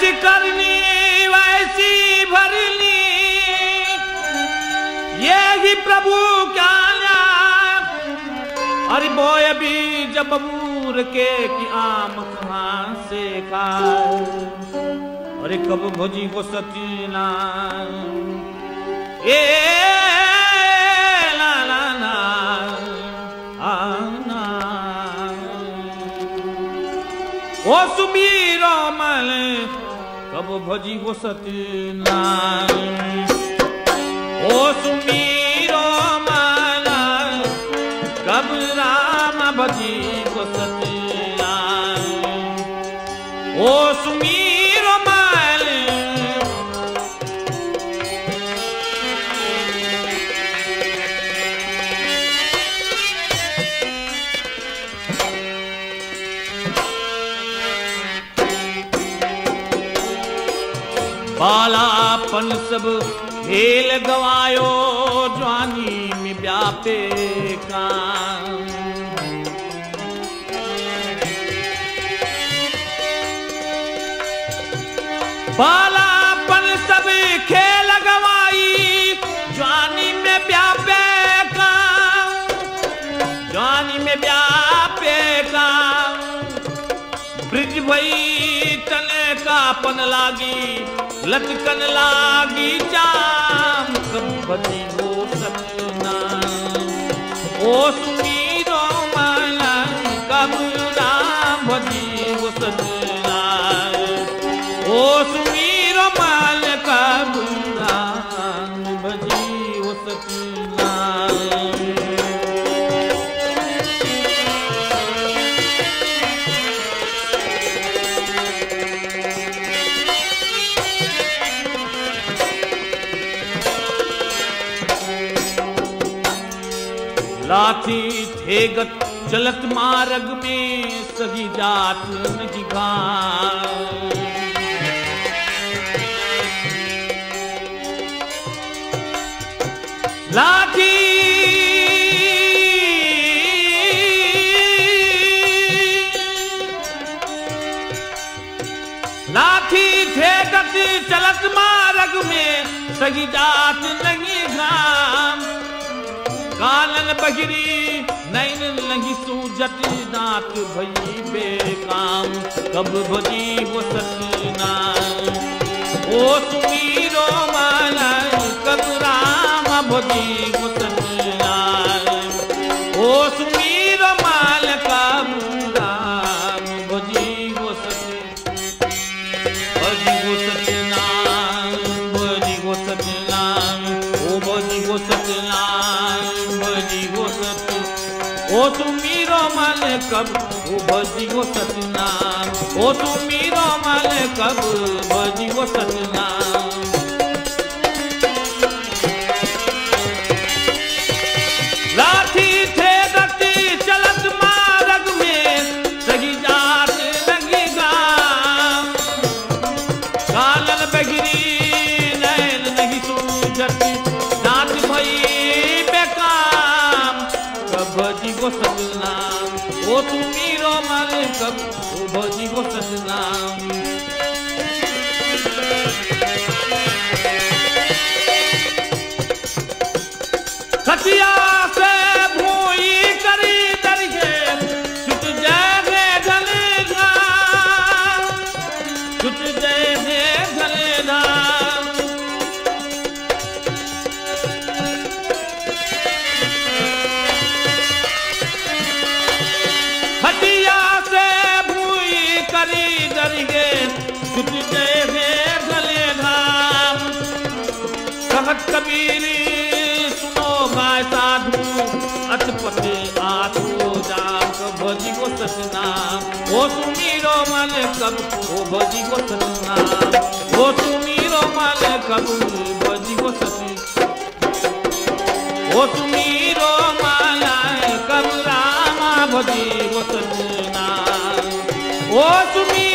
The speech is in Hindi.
जैसी करनी, वैसी भरनी। ये ही प्रभु क्या अरे बोए भी जब बबूर के कि आम कहाँ से खाए। अरे कब भोजी को सचना ए ओ सुमीरो मल कब भजी को सतना ओ सुमीरो माला कब राम भजी सतना ओ सुमीरो बालापन सब खेल गवायो, जवानी में व्यापे का बालापन सब खेल गवाई, जवानी में व्यापे का जवानी में व्यापे का ब्रिज भई तने का पन लागी लटकन लागी जाम कब हो सपना? ओ सुमीरो लाठी ठेगत, चलत मार्ग में सही जात नहीं लाठी लाठी ठेगत, चलत मार्ग में सही जात नहीं घाम कानन बहिरी नैन नहीं सूजत नाथ भई बेकाम, कब भजी वो सतनाम। ओ सुमीरो माला कब राम भजी वो ओ तुमीरो माल कब वो सतनाम। ओ तुमीरो माल सतनाम। ओ तू मीरो मारे ओ भजी को सतनाम। कबीरी, सुनो गाय साधु अटपटे आठो जाम कब भजी को सतनाम ओ सुमीरो मन कब ओ भजी को सतनाम ओ सुमीरो मन कब भजी को सती ओ सुमीरो माला कब रामा भजी को सतनाम ओ सुमी